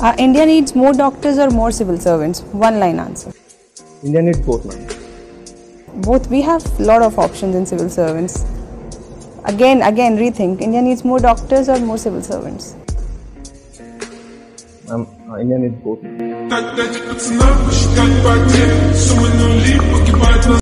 Uh, India needs more doctors or more civil servants? One line answer. India needs both, ma'am. Both. We have a lot of options in civil servants. Again, again, rethink. India needs more doctors or more civil servants? Ma'am, uh, India needs both.